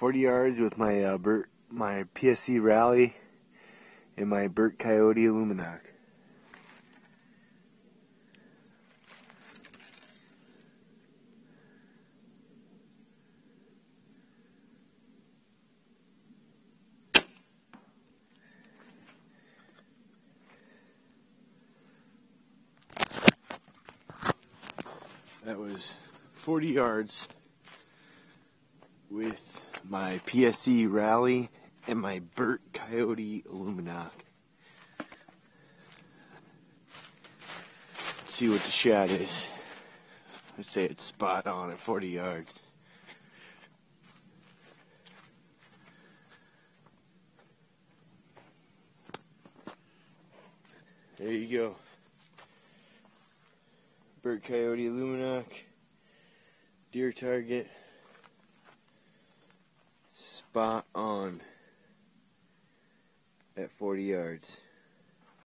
40 yards with my uh, Burt, my PSE Rally and my Burt Coyote Lumenok. That was 40 yards with my PSE Rally and my Burt Coyote Lumenok. Let's see what the shot is. Let's say it's spot on at 40 yards. There you go. Burt Coyote Lumenok. Deer target. Spot on at 40 yards.